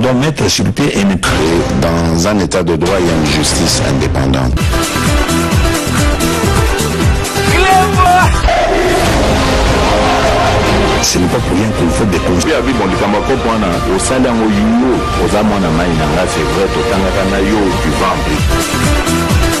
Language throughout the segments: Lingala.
doit mettre sur pied et mettre dans un état de droit et une justice indépendante. ce n'est pas pour rien qu'on fait des conseils abi bon likambo ya kopo wana osali yango yo oza mwana mai na ngai c'est vrai totangaka na yo du vent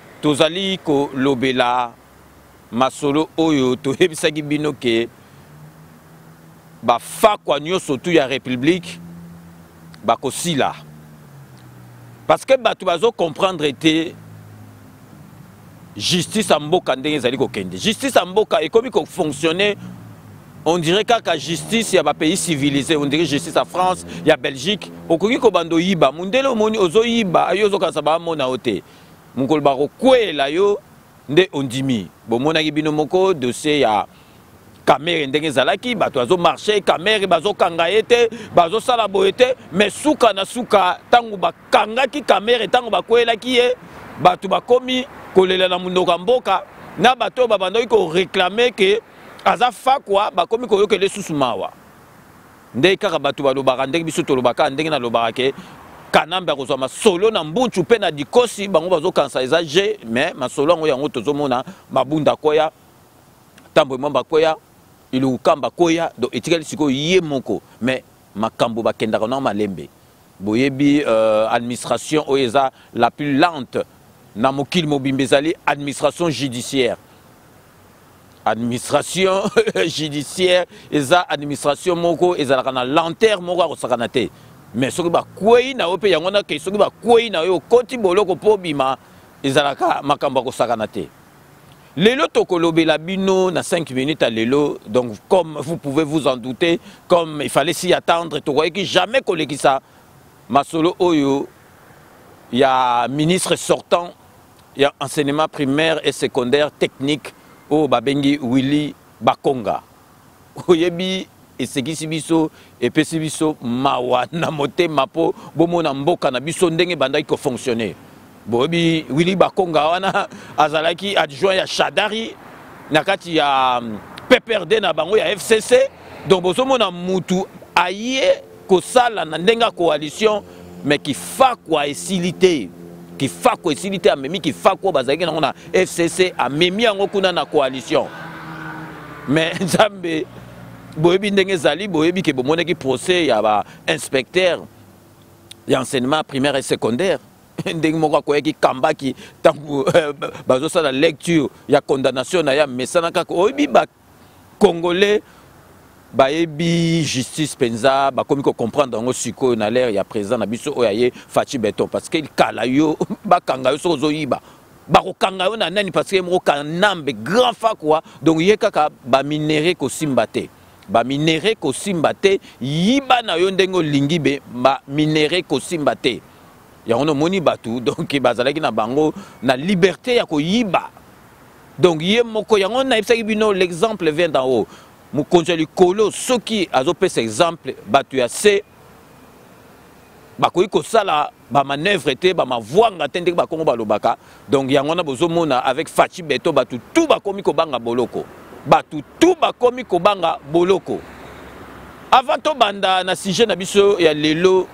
Tozali kolobela masolo oyo toyebisaki bino ke bafakwa nyonso tu ya republike bakosila parce que bato bazo comprendre te justice ya mboka ndenge ezali kokende justice ya mboka ekomi kofonctionne on dirait kaka justice ya bapays civilisé on dirait justice ya france ya belgique okoki kobanda oyiba mondele omoni ozoyiba yo ozokanisa baamona yo te mokolo bakokweyela yo nde ondimi bomonaki bino moko dossier ya kamere ndenge ezalaki bato bazomarche kamere bazokanga ye te bazosala boye te me suka na suka ntango bakangaki kamere ntango bakweyelaki ye bato bakomi kolela na monoko ya mboka na bato oyo babandaki koreklame ke aza fakwa bakomi koyokela esusu mawa ndenge kaka bato balobaka ndenge biso tolobaka ndenge nalobaka ke kanambe akozwa masolo na mbunchu mpe na dikosi bango bazokanisa eza je mais masolo yango yango tozomona mabunda koya tambwe mwamba koya ilukamba koya do etikali sikoyo ye moko mais makambo bakendaka na malembe boyebi euh, administration oyo eza la plus lente na mokili mobimba ezali administration judiciaire administration judiciaire eza administration moko ezalaka na lenteur moko ya kosakana te mais soki bakwei na yo mpe yango wana ke soki bakwei na yo okoti boloko mpo obima ezalaka makambo ya kosakana te lelo tokolobela bino na 5 minutes ya lelo donc comme vous pouvez vous en douter comme il fallait s'y attendre tokoyaki jamais kolekisa masolo oyo ya ministre sortant ya enseignement primaire et secondaire technique oyo babengi Willy Bakonga. Oyebi esekisi biso epesi biso mawa na motema mpo bomona mboka na biso ndenge ebandaki kofonctionne boyebi willi bakonga wana azalaki adjoint ya shadari na kati ya hum, pprd na bango ya fcc donc bozomona mutu aye kosala na ndenge ya coalition me kifakwa esili te kifakwa esili te amemi kifakwa oyo bazalaki nango na fcc amemi yango kuna na coalition me nzambe boyebi ndenge ezali boyebi ke bomonaki procès ya bainspecteur ya enseignement primaire et secondaire ndenge moko akoyaki kambaki ntango euh, bazosala lecture ya condamnation na ye amesana kaka oyebi congolais bayebi justice mpenza bakomi kocomprendre yango sikoyo na lere ya président na biso oyo aye faci beton parce que kala yo bakanga yo soki ozoyiba bakokanga yo na nani parce que ye moko kanambe grand fakwa donc ye kaka baminere kosimba te baminere kosimba te yiba na yo ndenge olingi be baminere kosimba te yango nomoni bato donc bazalaki na bango na liberté ya koyiba donc ye moko yango nayebisaki bino l'exemple vient d'en haut mokonzi ya likolo soki azopesa exemple bato ya se bakoki kosala bamanœuvre te bamavwanga te ndenge bakongo balobaka donc yango wana bozomona avec faci beto bato tu bakomi kobanga boloko bato tu bakomi kobanga boloko avant tobanda na sujet na biso ya lelo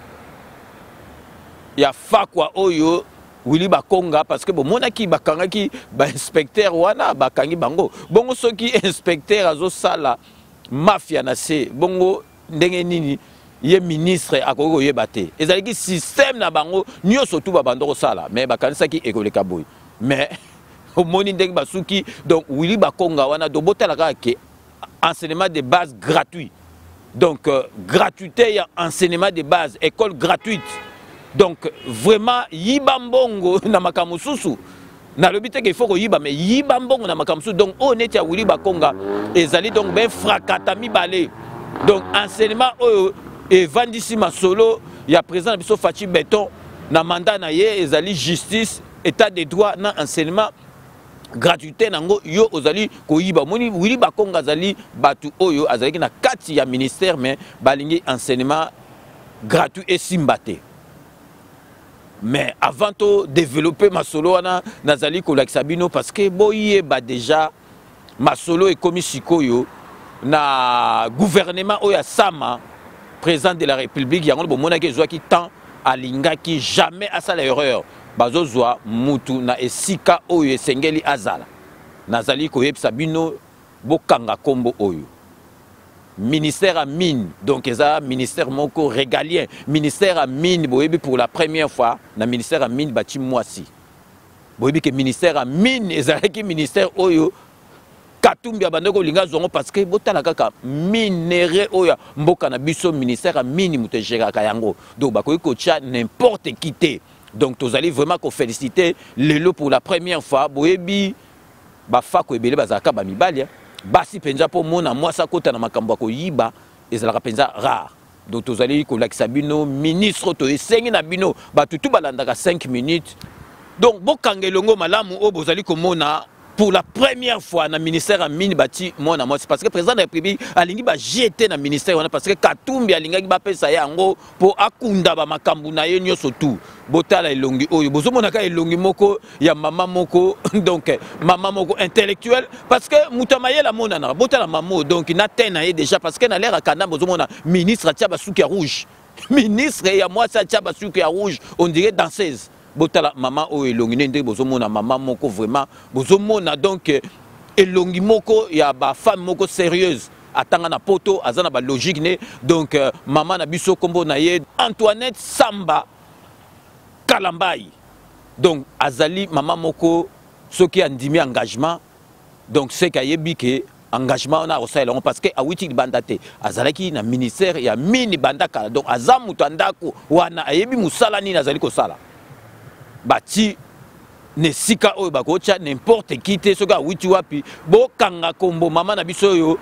ya fakwa oyo Willy Bakonga parce que bomonaki bakangaki ba inspecteur wana bakangi bango bongo soki inspecteur azosala mafia na se bongo ndenge nini ye ministre akoki koyeba te ezalaki système na bango nyonso tu babanda kosala mais bakanisaki ekoleka boye mais omoni ndenge basuki donc willy bakonga wana donc botala kaka ke enseignement de base gratuit donc euh, gratuité ya enseignement de base école gratuite donc vraiment yiba mbongo na makambo mosusu nalobi te qu'il faut koyiba mais yiba mbongo na makambo mosusu donc oyo neti ya wili bakonga ezali donc befrakata mibale donc enseignement oyo evandisi masolo ya président na biso faci beton na mandat na ye ezali justice état de droit na enseignement gratuité nango yo ozali koyiba omoni wili bakonga azali bato oyo azalaki na kati ya ministère mais balingi enseignement gratuit esimba te mais avant to développer masolo wana nazali kolakisa bino parce que boyeba déjà masolo ekomi sikoyo na gouvernement oyo ya sama président de la république yango bomonaki ezwaki temps alingaki jamais asala erreur bazozwa mutu na esika oyo esengeli azala nazali koyebisa bino bokanga kombo oyo ministère à mine donc eza ministère moko régalien ministère à mine boyebi pour la première fois na ministère à mine bati mwasi boyebi ke ministère à mine ezalaki ministère oyo katumbi abandaki kolinga azwa yango parce que botala kaka minere oyo ya mboka na biso ministère ya mini moto egeraka yango donc bakoki kotya n'importe qui te donc tozali vraiment kofélicite lelo pour la première fois boyebi bafako ebele bazalaka bamibali basi mpenza mpo mona mwasi akota na makambo ya koyiba ezalaka mpenza rare donc tozali kolakisa bino ministre to esengi na bino bato tu balandaka 5 minutes donc bokanga elongo malamu oyo bozali komona pour la première fois na ministère ya mine bati mwana mwasi parce que président de la république alingi bagie te na ministère wana parce que katumbi alingaki bapesa ye yango mpo akunda bamakambo na ye nyonso tout botala elongi oyo bozomonaka elongi moko ya mama moko donc mama moko intellectuel parce que moto ya mayele amonanaka botala mamo donc na te na ye déjà parce que na lere akanambe ozomona ministre atya basuki ya rouge ministre ya mwasi atya basuki ya rouge on dirait danseuse botala mama oyo elongi nde ndenge bozomona mama moko vraiment bozomona donc euh, elongi moko ya bafemme moko sérieuse atanga na poto aza na balogique ne donc euh, mama na biso nkombo na ye antoinette samba kalambai donc azali mama moko soki andimi engagement donc seke ayebi ke engagement wana akosalela yango parce que awiti libanda te azalaki na ministère ya mini banda kala donc aza moto ya ndako wana ayebi mosala nini azali kosala bati na esika oyo bakotya nimporte ki te soki awiti wapi bokanga kombo mama na biso oyo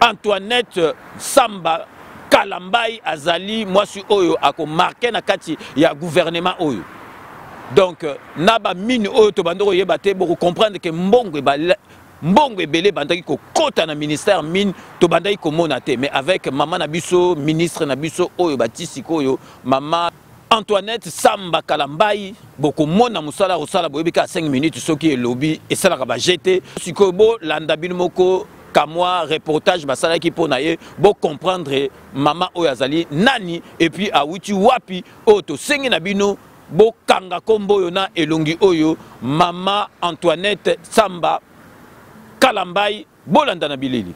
antoinette samba Kalambayi azali mwasi oyo ako marquer na kati ya gouvernement oyo. Donc euh, na ba mine oyo to bandoko yeba te boko comprendre que mbongo ebale mbongo ebele bandaki kokota na ministère mine tobandaki komona te mais avec mama na biso ministre na biso oyo batisi koyo mama Antoinette Samba Kalambayi bokomona mosala kosala boyebi kaka 5 minutes soki elobi esalaka baje te sikoyo bolanda bino moko kamwa reportage basalaki mpo na ye bocomprendre mama oyo azali nani epuis awuti wapi oyo tosengi na bino bokanga nkombo oyo na elongi oyo mama antoinette samba kalambai bolanda na bileli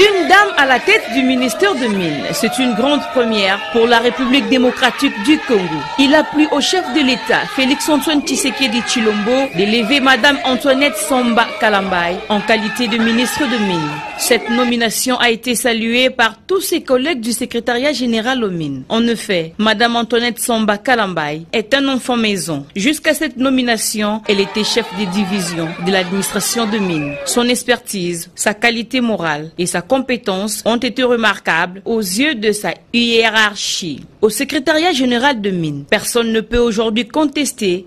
Une dame à la tête du ministère de Mines, c'est une grande première pour la République démocratique du Congo. Il a plu au chef de l'État, Félix-Antoine Tshisekedi Chilombo, d'élever Madame Antoinette Samba Kalambay en qualité de ministre de Mines. Cette nomination a été saluée par tous ses collègues du secrétariat général aux mines. En effet, Madame Antoinette Samba Kalambay est un enfant maison. Jusqu'à cette nomination, elle était chef des divisions de l'administration de mines. Son expertise, sa qualité morale et sa compétence ont été remarquables aux yeux de sa hiérarchie. Au secrétariat général de mines, personne ne peut aujourd'hui contester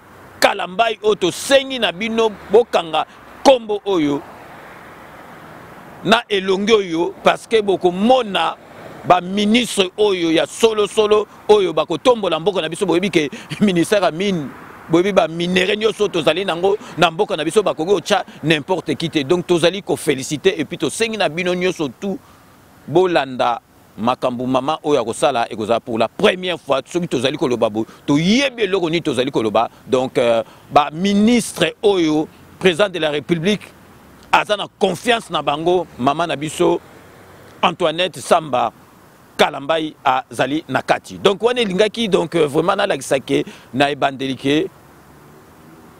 kalambayi oyo tosengi na bino bokanga nkombo oyo na elongi oyo parce que bokomona baministre oyo ya solosolo oyo bakotombola mboka na biso boyebi ke ministère ya mine boyebi baminere nyonso tozali nango na mboka na biso bakoki kotya n'importe qui te donc tozali kofélicite epuis tosengi na bino nyonso tout bolanda makambo mama oyo akosala ekozala pour la première fois soki tozali koloba boye toyebi eloko nini tozali koloba donc euh, baministre oyo président de la république aza na confiance na bango mama na biso antoinette samba kalambai azali na kati donc wana elingaki donc euh, vraiment nalakisa ke na ebandeli ke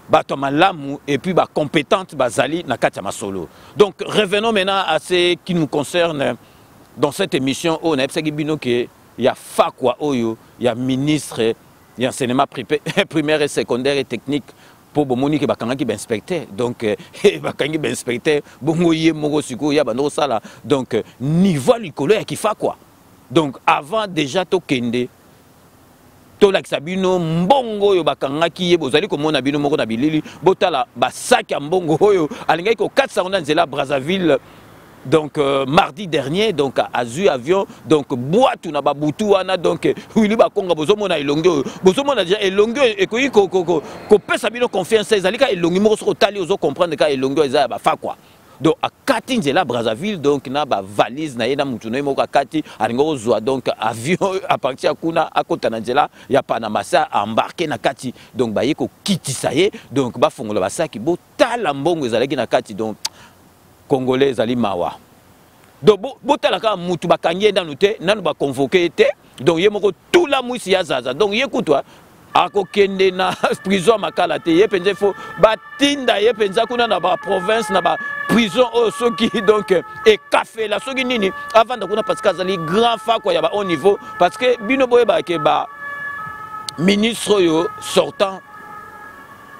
bato ya malamu et puis bacompétente bazali na kati ya masolo donc revenons maintenant à ce qui nous concerne dans cette émission oyo nayebisaki bino ke ya fakwa oyo ya ministre ya enseignement primaire et secondaire et technique mpo bomoni ke bakangaki bainspecteur donc eh, eh, bakangi bainspecteur bongo ye moko sikoyo ya banda kosala donc eh, niveau likolo ya kifakwa donc avant déjà tokende tolakisa bino mbongo oyo bakangaki ye bozali komona bino moko na bilili botala basaki ya mbongo oyo alingaki kokatisa yango na nzela brazzaville donc euh, mardi dernier donc azui avion donc bwatu na babutu wana donc wili bakonga bozomona elongi oyo bozomona deja elongi oyo ekoki kopesa bino confiance ezali ka elongi moko soki otali ozo comprendre ka elongi oyo eza ya bafakwa donc akati nzela brazzaville donc na bavalise na ye na motu na ye moko akati alingi kozwa donc avion aparti ya kuna akota na nzela ya panama sa embarke na kati donc baye kokitisa ye donc bafongola basaki botala mbongo ezalaki na kati donc congolais ezali mawa donc botala bo kaka mutu bakangi ye nanu te nanu baconvoke ye te donc ye moko tula mwisi ya zaza donc ye kutu ah, akokende na prison ya makala te ye mpenza ifo batinda ye mpenza kuna na baprovince na baprison oyo oh, soki donc ekafela soki nini avanda kuna parce que azali grand fakwa ya bahaut niveau parce que bino boyebaka ke ba ministre oyo sortant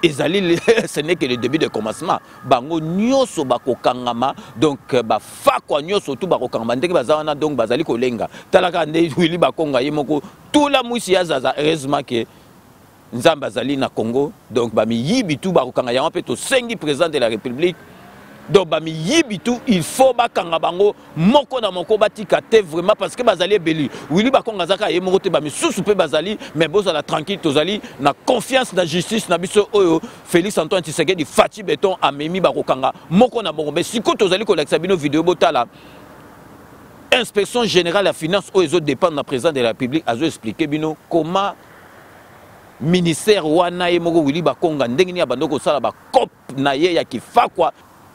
ezali ce n'est que le début de commencement bango nyoso bakokangama donc euh, bafakwa nyoso tu bakokangama ndenge baza wana donc bazali kolenga talaka nde wili bakonga ye moko tula mwisi ya zaza heureusement ke nzambe azali na congo donc bamiyibi tu bakokanga yango mpe tosengi président de la république donc bamiyibi tu il faut bakanga bango moko na moko batika te vraiment parce que bazali ebeli wili bakonga azaka ye moko te bamisusu mpe bazali mais bozala tranquille tozali na confiance na justice na biso oyo félix antoine tshisekedi faci beton amemi bakokanga moko na moko mais sikoyo tozali kolakisa bino video botala inspection générale ya finance oyo ezo dépendre na président de la république azo expliquer bino comment ministère wana ye moko wili bakonga ndenge nini abandi kosala bacope na ye ya kifakwa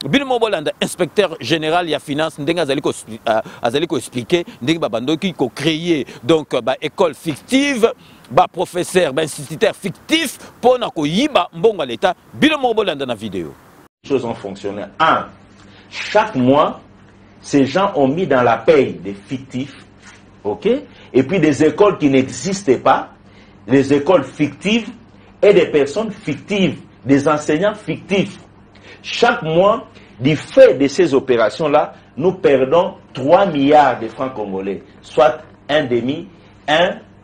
bino moko bolanda inspecteur général ya finance ndenge azali ko euh, azali ko expliquer ndenge babandoki ko créer donc euh, ba école fictive ba professeur ba instituteur fictif mpo na koyiba mbongo ya leta bino moko bolanda na video choses ont fonctionné un chaque mois ces gens ont mis dans la paye des fictifs ok et puis des écoles qui n'existaient pas des écoles fictives et des personnes fictives, des enseignants fictifs. Chaque mois, du fait de ces opérations-là, nous perdons 3 milliards de francs congolais, soit un demi, un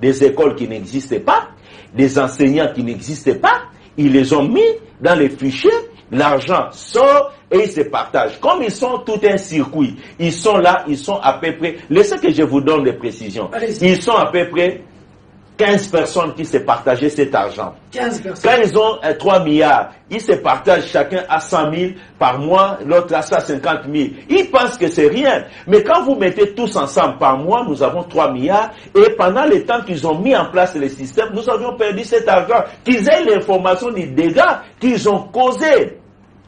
des écoles qui n'existaient pas, des enseignants qui n'existaient pas, ils les ont mis dans les fichiers, l'argent sort, et ils se partagent. Comme ils sont tout un circuit, ils sont là, ils sont à peu près, laissez que je vous donne des précisions, ils sont à peu près 15 personnes qui se partageaient cet argent. 15 personnes. Quand ils ont 3 euh, milliards, ils se partagent chacun à 100 000 par mois, l'autre à 150 000. Ils pensent que c'est rien. Mais quand vous mettez tous ensemble par mois, nous avons 3 milliards. Et pendant le temps qu'ils ont mis en place le système, nous avions perdu cet argent. Qu'ils aient l'information des dégâts qu'ils ont causés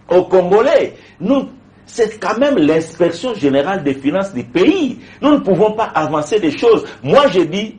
aux Congolais. Nous, c'est quand même l'inspection générale des finances du pays. Nous ne pouvons pas avancer des choses. Moi, je dis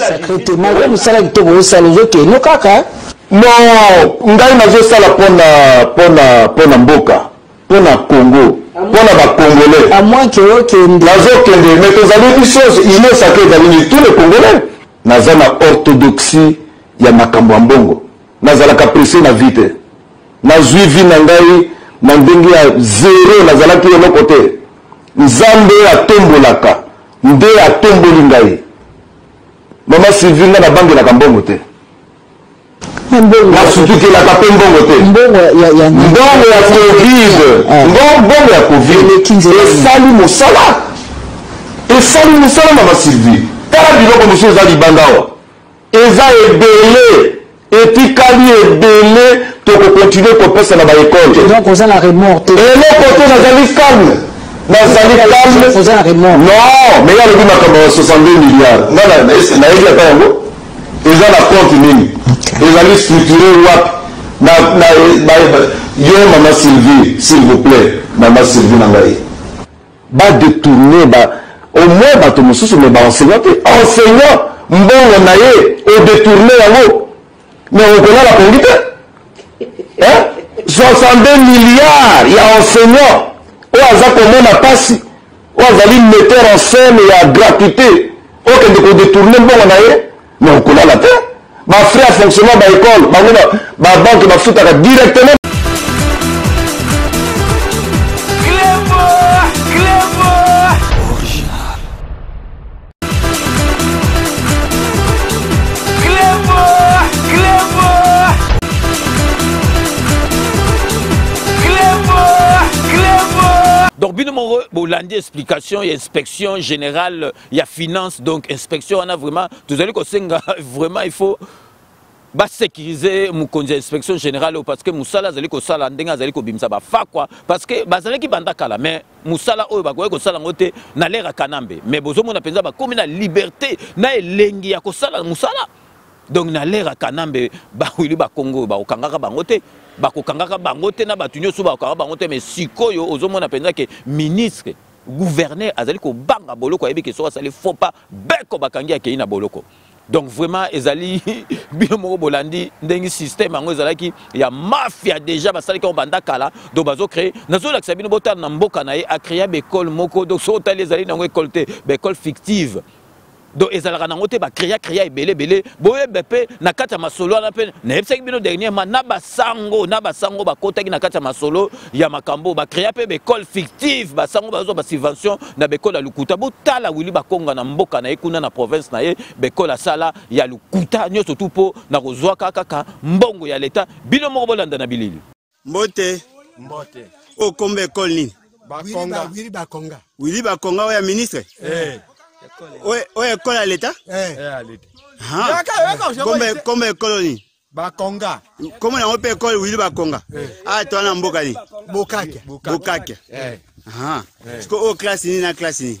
sacretement oyo mosala kitoko osala ozokeno kaka eh? non ngai nazosala mpona mpona mpona mboka mpona congo mpona bacongolais nazokende mais tozali biso union sacre ezali ni tous les congolais naza na orthodoxie ya makambo ya mbongo nazalaka presse na vie te nazwi vie na ngai na ndenge ya zero nazalaki eloko te nzambe atombolaka Nde atomboli ngai. Mama Sylvie nga nabangelaka mbongo te. nasutukelaka mpe mbongo te mbongo ya covid eh. mbongo ya covid esali mosala esali mosala mama sylvie tala biloko mosusu eza libanda awa Eza ebele etikali ebele toko continuer kopesa na ba ecole. Donc oza na remords te. Eloko te nazali calme. nazali calme non mais alobi makambo ya 62 milliard nga nayebi ata yango eza na compte nini ezali structuré wapi yo mama sylvie s'il vous plaît mama sylvie na ngai Ba detourner ba au moins bato mosusu mais ba enseignant te enseignant mbongo na ye o detourner yango mais okolala pongi te hein 62 milliards ya enseignant oyo aza komona pasi oyo azali metteur en scène ya gratuité okende ko detourner mbongo na ye mais okolala te ba frais ya fonctionnement ba école bango ba banque bafutaka directement bolandi explication ya inspection générale ya finance donc inspection wana vraiment tozali kosenga vraiment il faut basécurise mokonzi ya inspection générale oyo parce que mosala azali kosala ndenge azali kobimisa bafakwa parce que bazalaki banda kala mais mosala oyo bakoki kosala yango te na lere ya kanambe mais bozomona mpenza bakomi na liberté na elengi ya kosala mosala donc na lere ya kanambe bawili bakongo oyo bakokangaka bango te bakokangaka bango te na bato nyonso bakokangaka bango te mais sikoyo ozomona mpenza ke ministre gouverneur azali kobanga boloko ayebi ke soki asali faux pas beko bakangi akei na boloko donc vraiment ezali bino moko bolandi ndenge système yango ezalaki ya mafia déjà basalaki yango banda kala do bazocree nazolakisa bino botala na mboka na ye acrea baekole moko donc soki otali ezali na yango ekole te baekole fictive donc ezalaka nango te bacrea crea ebele ebele boyebe mpe na kati ya masolo wana mpe nayebisaki bino dernièrement na basango na basango bakotaki na kati ya masolo ya makambo bacrea mpe baekole fictive basango bazwa basubvention na baekole ya lokuta botala wili bakonga na mboka na ye kuna na province na ye baekole asala ya lokuta nyonso tu mpo na kozwaka kaka mbongo ya leta bino moko bolanda na bilili Mbote. Mbote. O kombe ekole nini? Bakonga. Wili Bakonga. Wili Bakonga oya ministre? Eh. Oya ekole ya leta? Eh. Eh ya leta. Kombe kombe ekole nini? Bakonga. Kombe yango mpe ekole Wili Bakonga. Eh. Ah to na mboka nini? Bokake. Bokake. Eh. Ah. Siko o classe nini na classe nini?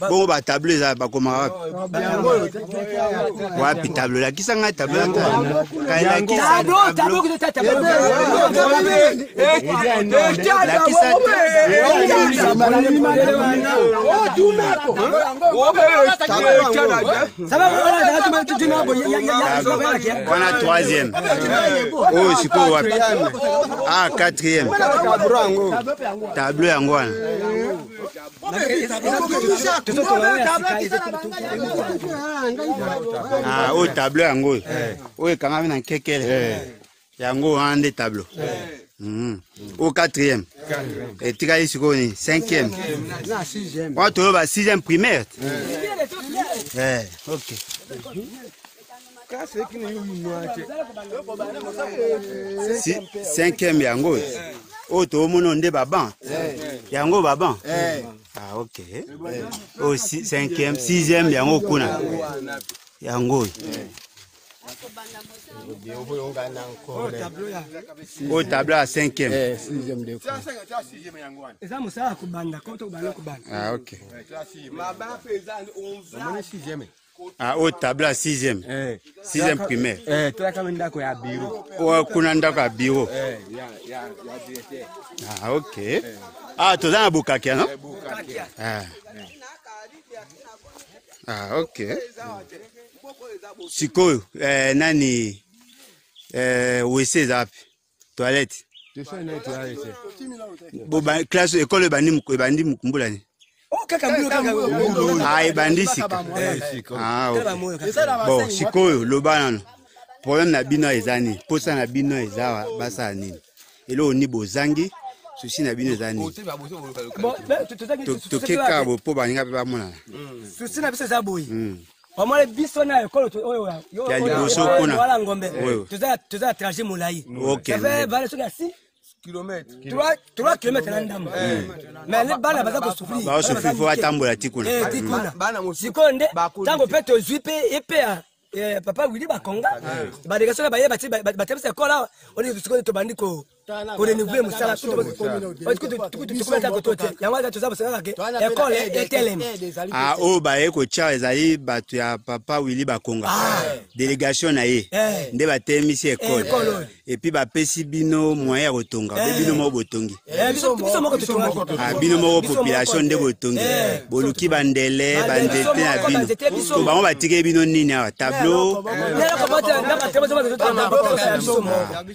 bongo ba tableau eza bakomaka wapi wapi tableau lakisa ngai tableau wana troisième oyo oh, sikoyo wapi a ah, quatrième tableau yango wana Ah, oyo tablo yango oyo eh. oyo ekangami na nkekele eh. yango wana nde tablo hmm. o quatrième etikali sikoyo nini cinquième wana toyo ba sixième primaire eh. ok classe leki na yo yinoa te cinquième yango oyo oh, toomona nde baban yango eh. baban eh. ah ok oyo oh, cinquième sixième yango kuna yango oyo oyo tableau ya cinquième eh, eza mosala ya kobanda kobanda kobanda ah ok Ah, oyo tabla ya 6e 6e primaire eh, tolaka me ndako ya biro oyo kuna ndako ya biro eh, ah, ok eh. ah toza na bokakia no ah. ah, ok sikoyo eh, nani eh, wese eza wapi toilette classe ekolo ebandi ebandi mbula nini oh, ah, ebandi sika ah, bon sikoyo loba nano problème na bino eza nini mposa na bino eza basala nini eloko ni bozangi susi na bino eza nini tokeka bo mpo baninga mpe bamonana susi na biso eza boye hmm. omoni biso na ekolo ya liboso kuna wala ngombe toza toza trajet molai okay. save vale soki asi kilomètre 3 kilomètre na ndambo mais ne bana baza kosufrire fo atambola ti kuna eh, mm. sikoyo nde ntango mpe tozwi mpe epe ya eh, papa wili bakonga badekasio na baye batebisa ekolo awa oni sikoyo tobandi ko korenouveler mosala yango aza toza bosalaka ke ekole etelemi ah, oyo baye kotya ezali bato ya papa willi bakonga ah. delegation na ye eh. nde batelemisi ekole eh, epuis bapesi bino moyen ya kotonga be eh. bino moko botongi ah, bino moko population nde botongi boluki bandele banzete na bino to bango batikeli bino nini awa tableau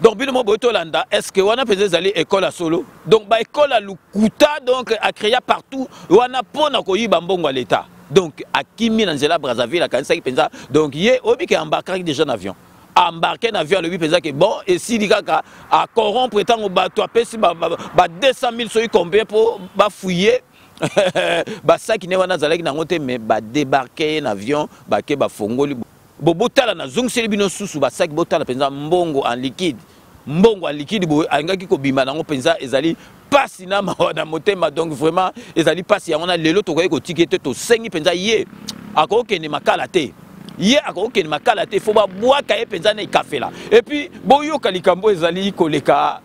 donc bino moko boye tolanda est ce que wana mpenza ezali ekole ya solo donc baekole ya lokuta donc acrea partout wana mpo na koyiba mbongo ya leta donc akimi na nzela ya brazzaville akanisaki mpenza donc ye oyebi ke embarkaki déjà na avion embarqué na avion alobi mpenza ke bon esili kaka acorrompre ntango bato apesi ba, ba, ba 200 000 soki combien mpo bafouye basaki ne wana azalaki nango te mais badebarke ye na avion bake bafongoli Bo botala na zongiseli bino susu ba sac botala penza mbongo en liquide. Mbongo en liquide boye alingaki kobima nango penza ezali pasi na mawa na motema donc vraiment ezali pasi yango na lelo tokoki kotiki te tosengi penza ye akokende makala te ye akokende makala te fo babwaka ye penza na ekafela epuis boyoka likambo ezali koleka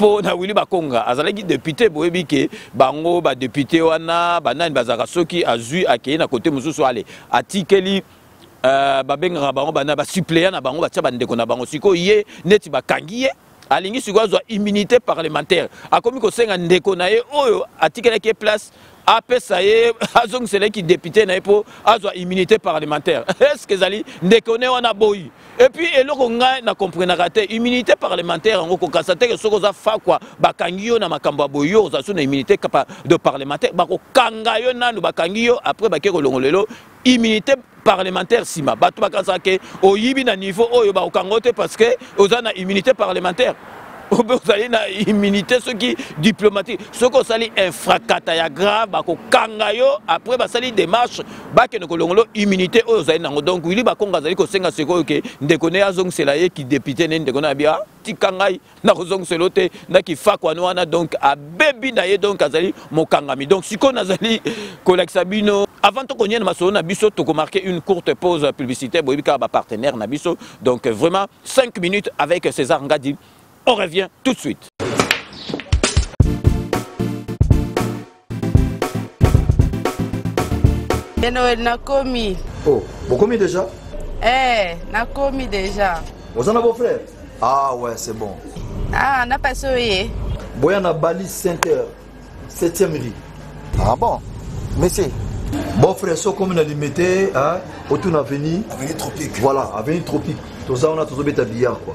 mpo na wili bakonga azalaki depute boyebi ke bango badepute wana banani bazalaka soki azwi akei na kote mosusu ale atikeli uh, babengaka bango bana basuppleya na bango batya bandeko na bango sikoyo ye neti bakangi ye alingi sikoyo azwa immunité parlementaire akomi kosenga ndeko na ye oyo atikelaki ye place apesa ye azongisela ye kidepute na ye mpo azwa immunité parlementaire estce ezali ndeko ne wana boyi epuis eloko ngai na comprenaka te immunité parlementaire yango kokasa teke soki oza fakwa bakangi yo na makambo ya boyi yo ozali so na immunité de parlementaire bakokanga yo nanu bakangi yo apres bake kolongolelo immunité parlementaire sima bato bakanisaka ke oyibi na niveau oyo bakokanga yo te parce que oza na immunité parlementaire obe ozali na immunité soki diplomatique soki osali infrakata ya grave bakokanga yo après basali démarche bakende kolongolo immunité oyo ozali nango donc wili bakonga azali kosenga sikoyo ke ndeko ne azongisela ye kidepute ne ndeko na ya bia tika ngai nakozongisela yo te na kifakwani wana donc abebi na ye donc azali mokangami donc sikoyo nazali kolakisa bino avant tokonyana masolo na biso tokomarke une courte pause publicitaire boyebi kaka bapartenaire na biso donc vraiment 5 minutes avec césar ngadi on revient tout de suite Ya Noël nakomi. Oh, bokomi déjà? Eh, nakomi déjà. Oza na beau frère? Ah ouais, c'est bon. Ah, na passe oye. Boya na Bali Center, 7e rue. Ah bon? Monsieur, bon frère so komi na limete hein, autour na avenue avenue tropique voilà avenue tropique toza wana tozobeta billard quoi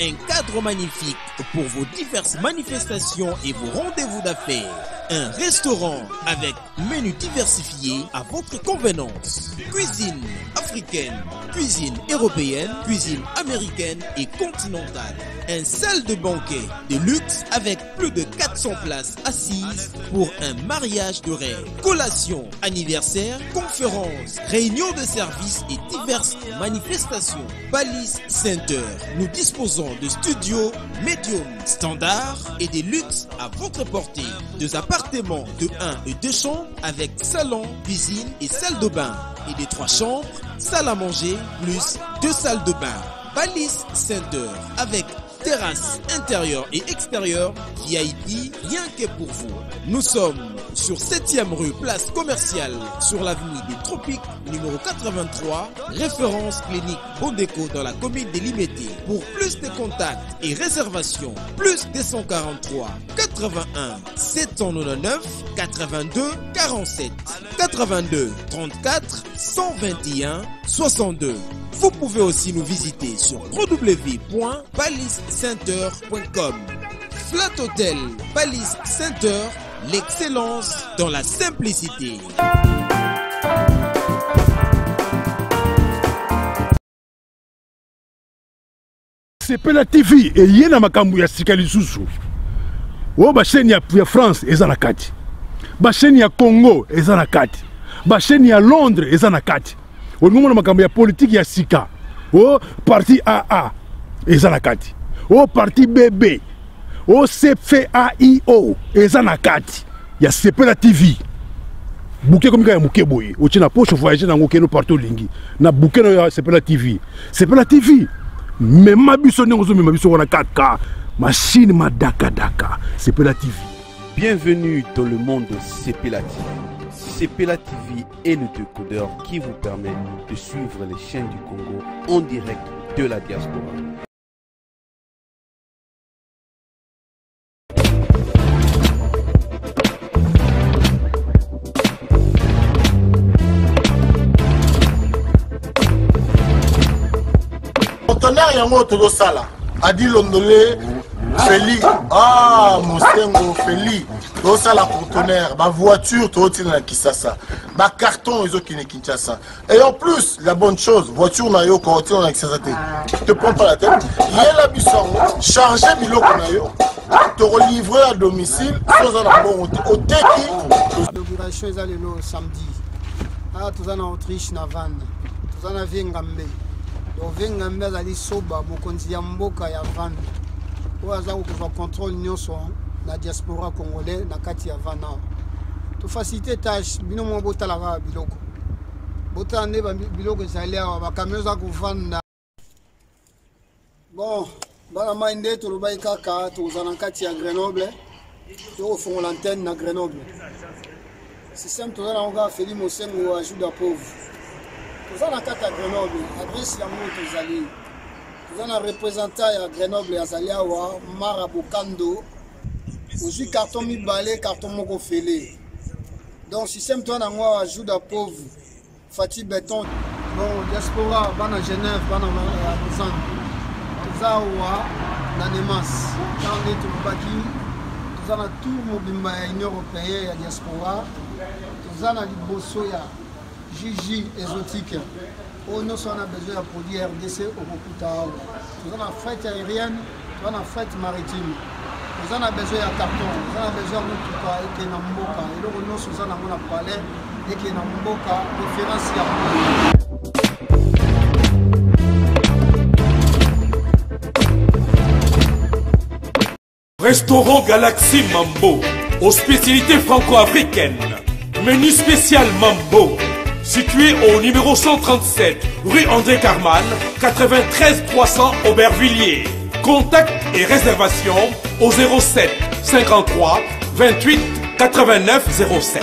Un cadre magnifique pour vos diverses manifestations et vos rendez-vous d'affaires. Un restaurant avec menu diversifié à votre convenance. Cuisine africaine, cuisine européenne, cuisine américaine et continentale un salle de banquet de luxe avec plus de 400 places assises pour un mariage de rêve. Collation, anniversaire, conférence, réunion de service et diverses manifestations. Balis Center. Nous disposons de studios médium, standard et des luxe à votre portée. Deux appartements de 1 et 2 chambres avec salon, cuisine et salle de bain. Et des 3 chambres, salle à manger plus deux salles de bain. Palace Center avec terrasse intérieure et extérieure, VIP, rien que pour vous. Nous sommes sur 7 e rue, place commerciale, sur l'avenue du Tropiques, numéro 83, référence clinique déco dans la commune des Pour plus de contacts et réservations, plus 243 81 799 82 47 82 34 121 62. Vous pouvez aussi nous visiter sur Sainteur.com Flat Hotel Balise Center l'excellence dans la simplicité. sepela tv eye na makambo ya sika lisusu oyo basheni ya, ya france eza na kati basheni ya congo eza na kati basheni ya londres eza na kati olingi omona makambo ya politiki ya sika o parti aa eza na kati o parti bb ocfaio eza na kati ya sepela tv buke ekomi kaka ya moke boye otie na poche voyage nango okende partout olingi na buke na yo ya sepela tv sepela tv mema biso ndenge ozomema biso wana kaka mashine madakadaka sepela tv bienvenue dans le monde sepela tv sepela tv est le décodeur qui vous permet de suivre les chaînes du congo en direct de la diaspora partenaire yango tozosala adi londole feli ah mosengo feli tozosala contenaire bavoiture tozotina na kisasa bacarton ezokende kinshasa Et en plus, la bonne chose, voiture na yo, correcteur na l'excès te. Te prends pas la tête. Yela bisongo, chargez biloko na yo. Toko livrer à domicile, sans en avoir au teki. L'inauguration est allée le samedi. Ah, tous en Autriche, na van. Tous en avion Ngambe. Donc, vieux Ngambe azali soba, mokonzi ya mboka ya van. Oyo aza kokozwa contrôle nyonso na diaspora congolais na kati ya van awa. Tofacilite tâche, bino mwa botalaka biloko. botala nde biloko ezali awa bakamio eza kovanda bon bana mai nde tolobaki kaka tokozala na kati ya grenoble tokofongola antenne na grenoble système toza nango kaka feli mosengo ya juda pauvre toza na kati ya grenoble adresse yango tozali toza na représentant ya grenoble azali awa mara bokando ozwi carton mibale carton moko fele donc système toi nango awa juda pauvre fati beton bon diaspora bana genève bana ya kozanga toza awa na nemas ntango nde tolobaki toza na tour mobimba ya union européen ya diaspora toza na liboso ya juge exotique oyo nyonso wana besoin ya produit rdc okokuta awa toza na fret aérienne toza na fret maritime oza na besoin ya carton oza na besoin ya motuka eke na mboka eloko nyonso oza nango na palais eke na mboka reference ya Restaurant Galaxy Mambo, aux spécialités franco-africaines. Menu spécial Mambo situé au numéro 137, rue André Carman, 93 300 Aubervilliers. Contact et réservation au 07 53 28 89 07.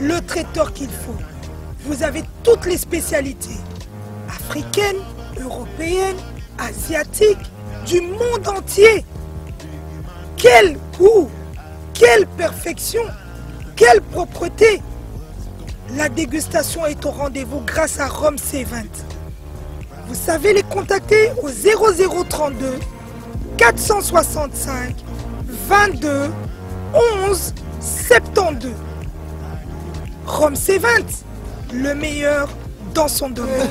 le traiteur qu'il faut. Vous avez toutes les spécialités, africaines, européennes, asiatiques, du monde entier. Quel goût, quelle perfection, quelle propreté. La dégustation est au rendez-vous grâce à Rome C20. Vous savez les contacter au 0032 465 22 11 72. Rome C20, le meilleur dans son domaine.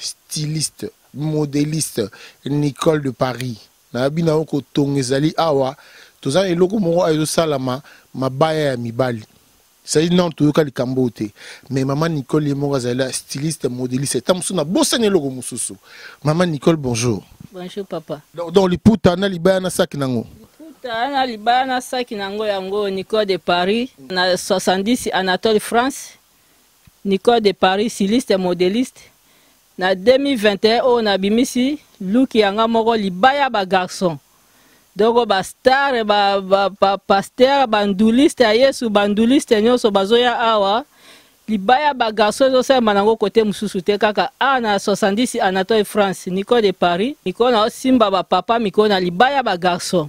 styliste modeliste nicole de paris nayebi na yo kotonga ezali awa toza na eloko moko ayo ezosalama mabaya ya mibali ezali nano toyoka likambo oyo te mais mama nicole ye moko azali styliste modeliste ata mosusu nabosani eloko mosusu mama nicole bonjour bonjour papa donc, donc liputa na libaya na saki nango liputa na libaya na saki nango yango nicole de paris na 70 anatole france Nicole de Paris, styliste modeliste. Na 2021 oyo nabimisi look ya nga moko libaya ba garçon. Donc ba star ba, ba, ba pasteur ba nduliste ya Yesu ba nduliste nyonso bazoya awa libaya ba garçon ezosalema nango kote mosusu te kaka awa na 70 Anatole France Nicole de Paris mikolo na osimba ba papa mikolo na libaya ba garçon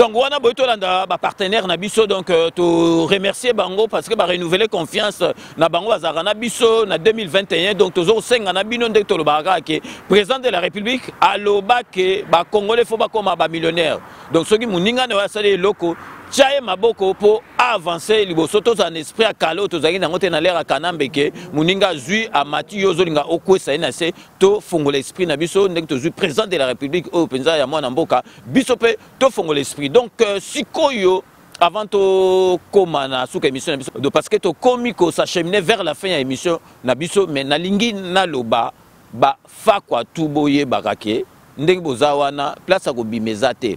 donc wana boye tolanda bapartenaire na biso donc euh, toremercie bango parce que barenouvele confiance na bango bazalaka na biso na 2021 donc toza kosenga na bino ndenge tolobaka kaka ke président de la république aloba ke bacongolais fo bakoma bamillionnaire donc soki moninga na yo asali eloko tya ye maboko mpo aavance liboso tozala na esprit ya kala oyo tozalaki nango te na lere ya kanambe ke moninga azwi amati yo ozolinga okwesa ye na se tofongola esprit na biso ndenge tozwi président de la république oyo mpenza ya mwana mboka biso mpe tofongola esprit donc euh, sikoyo avant tokóma na suka émission na biso parce que tokómi kosachemine vers la fin ya émission na biso mais nalingi naloba bafakwa tu boyebaka ke ndenge boza wana place ya kobima eza te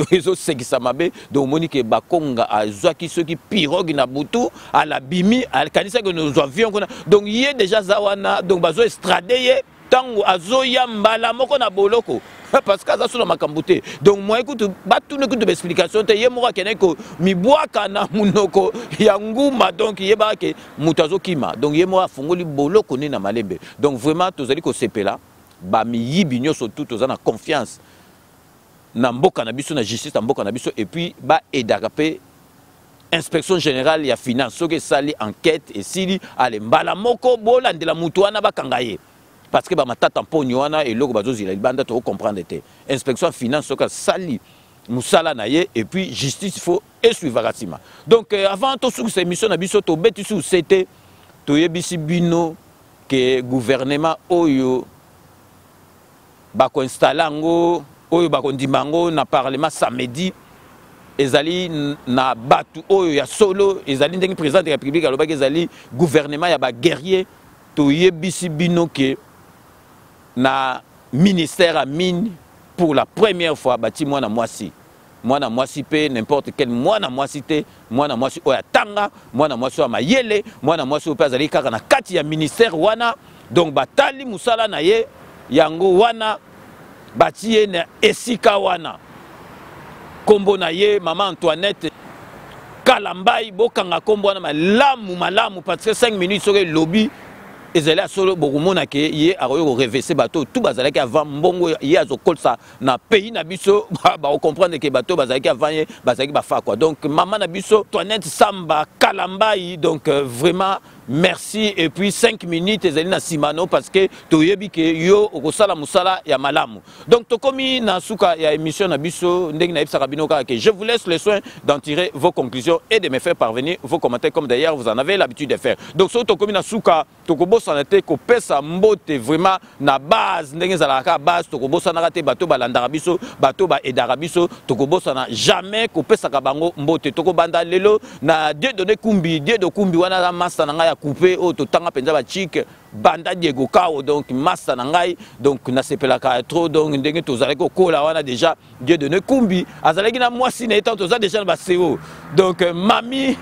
donc ezosekisa mabe donc omoni ke bakonga azwaki soki pirogue na butu alabimi akanisaki nozwa avion kuna donc ye déjà aza wana donc bazo estrade ye ntango azoya mbala moko na boloko parce que aza so na makambo te donc moye kutu batuni kutu baexplication te ye moko akendaki komibwaka na monoko ya nguma donc yebaka ke moto azokima donc ye moko afungoli boloko nini na malembe donc vraiment tozali kosepela bamiyibi nyonso tu toza na confiance na mboka na biso na justice na mboka na biso epuis baedaka mpe inspection générale ya finance soki esali enquête esili ale mbala moko bolandela moto wana bakanga ye parce que bamatata mponi wana eloko bazozila libanda tokocomprendre te inspection ya finance soki asali musala na ye et puis justice faut esuivaka nsima donc euh, avant tosukisa émission na biso tobeti su se te toyebisi bino ke gouvernement oyo bako installer yango oyo bako ndima yango na parlement samedi ezali na batu oyo ya solo ezali ndenge président de la république alobaki ezali gouvernement ya ba guerrier toyebisi bino ke na ministère ya mine pour la première fois bati mwana mwasi mwana mwasi mpe n'importe quel mwana mwasi te mwana mwasi oyo atanga mwana mwasi oyo mayele mwana mwasi oyo mpe azali kaka na kati ya ministère wana donc batali mosala na ye yango wana batie ye na esika wana nkombo na ye mama antoinette kalambai bokanga nkombo wana malamu malamu parce que 5 minutes soki elobi ezali ya solo bokomona ke ye akoki korevese bato oyo tu bazalaki avant mbongo ye azokolisa na pays na biso bacomprendre ke bato bazalaki avant ye bazalaki bafa quoi donc mama na biso toinette samba kalambai donc euh, vraiment merci et puis 5 minutes ezali na nsima no parce que toyebi ke yo okosala mosala ya malamu donc tokomi na suka ya émission na biso ndenge nayebisaka bino kaka ke je vous laisse le soin d'en tirer vos conclusions et de me faire parvenir vos commentaires comme d'ailleurs vous en avez l'habitude de faire donc soki tokomi na suka tokobosana te kopesa mbote vraiment na base ndenge ezalaka kaka base tokobosanaka te bato balandaka biso bato baedaka biso tokobosana jamais kopesaka bango mbote tokobanda lelo na diedone kumbi diedo kumbi wana aza masta na ngai ya coupe oyo totanga mpenza bachike banda diego kao donc masta na ngai donc nasepelaka trop donc ndenge tozalaki kokola wana déjà Dieudonne Kumbi azalaki na mwasi na ye ntango toza deja na baseo donc euh, mami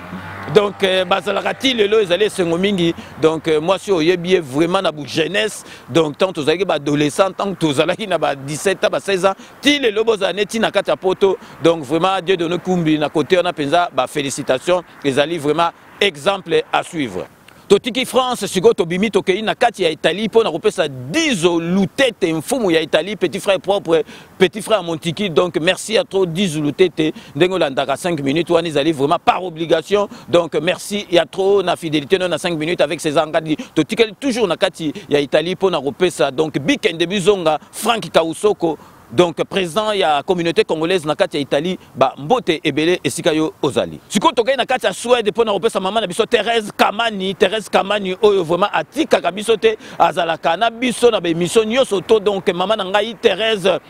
donc euh, bazalaka ti lelo ezali esengo mingi donc euh, mwasi oyo oyebi ye vraiment na bojeunesse donc ntango tozalaki baadolescent ntango tozalaki na ba 17 ans ba 16 ans ti lelo bozala neti na kati ya poto donc vraiment dieu done kumbi na kote wana mpenza bafélicitation ezali vraiment exemple à suivre totiki france sikoyo tobimi tokei na kati ya italie mpo na kopesa dizo lutete mfumu ya italie petit frère propre petit frère montiki donc merci ya trop dizo lutete ndenge olandaka 5 minutes wana ezali vraiment par obligation donc merci ya trop na fidélité no na 5 minutes avec césar ngadi totikeli toujours na kati ya italie mpo na kopesa donc bikende bizonga frank kausoko donc président ya communauté congolaise na kati ya italie bambote ebele esika yo ozali sikoyo tokei na kati ya swede mpo na kopesa mama na biso therese kamani therese kamani oyo vraiment atikaka biso te azalaka na biso na baémission nyonso to donc mama na ngai therese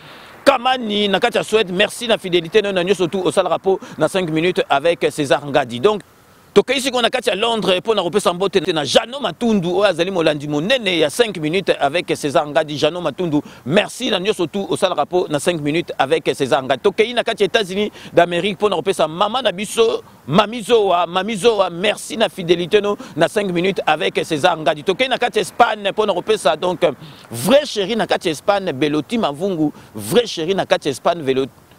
kamani na kati ya swede merci na fidélité nayo na nyonso tu osalaka mpo na 5 minutes avec césar ngadi donc tokei sikoyo na kati ya londres mpo na kopesa mbote na jeannot matundu oyo azali molandi monene ya 5 minutes avec césar ngadi jeannot matundu merci na nyonso tu osalaka mpo na 5 minutes avec césar ngadi tokei na kati ya états-unis d'amérique mpo na kopesa mama na biso mamizoa mamizoa merci na fidélité no na 5 minutes avec césar ngadi tokei na kati ya espagne mpo na kopesa donc vrai chéri na kati ya espagne beloti mavungu vrai chéri na kati ya espagne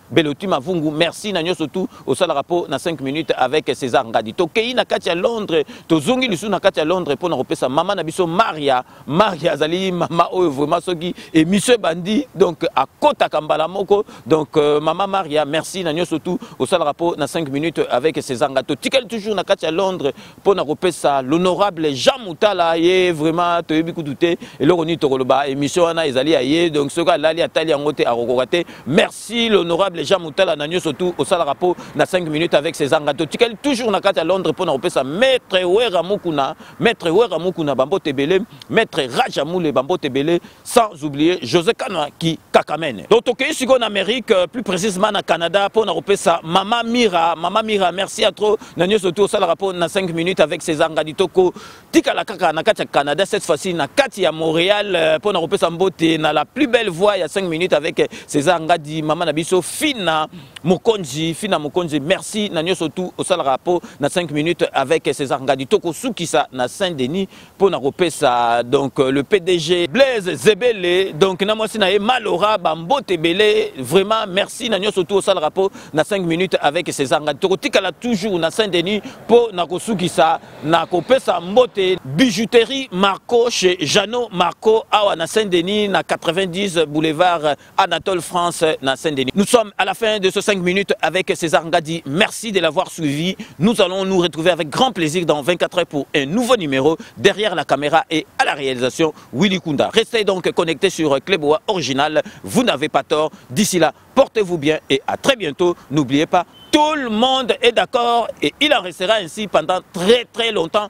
Beloti Mavungu, merci na nyoso tout osalaka rapport na 5 minutes avec César Ngadi. Tokei na kati ya Londres, tozongi lisu na kati ya Londres pona kopesa mama na biso Maria. Maria azali mama oyo vraiment soki emission bandi donc akotaka mbala moko. Donc euh, mama Maria, merci na nyoso tout osalaka rapport na 5 minutes avec César Ngadi. Totikali toujours na kati ya Londres mpo na kopesa l'honorable jean mutala ye vraiment toyebi kutu te eloko nini tokoloba émission wana ezali ya ye donc soki alali atali yango te akokoka te merci l'honorable jean mutala na nyonso tu osalaka mpo na 5 minutes avec ses anga totikali toujours na kati ya londres mpo na kopesa maître wera mukuna maître wera mukuna bambote ebele maître raja mule bambote ebele sans oublier José Kana qui kakamene donc tokei sikoyo na Amérique euh, plus précisément na Canada mpo na kopesa mama Mira mama Mira merci à trop na nyonso tu osalaka mpo na 5 minutes avec César Ngaditoko tikala kaka na kati ya Canada cette fois-ci na kati ya Montréal euh, mpo na kopesa mbote na la plus belle voix ya 5 minutes avec euh, César Ngadi mama na biso Fina Mokonzi Fina Mokonzi merci na nyonso tu osalaka mpo na 5 minutes avec César Ngadi tokosukisa na Saint-Denis mpo na kopesa donc le pdg blaise zebele donc na mwasi na ye malora bambote ebele vraiment merci na nyonso tu osalaka mpo na 5 minutes avec césar ngadi tokotikala toujours na saint denis mpo na kosukisa na kopesa mbote bijouterie marco chez jeannot marco awa na saint denis na 90 boulevard anatole france na saint denis nous sommes à la fin de ce 5 minutes avec César Ngadi. Merci de l'avoir suivi. Nous allons nous retrouver avec grand plaisir dans 24 heures pour un nouveau numéro derrière la caméra et à la réalisation Willy Kunda. Restez donc connectés sur Cléboa Original. Vous n'avez pas tort. D'ici là, portez-vous bien et à très bientôt. N'oubliez pas, tout le monde est d'accord et il en restera ainsi pendant très très longtemps.